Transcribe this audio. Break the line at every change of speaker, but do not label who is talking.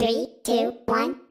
Three, two, one.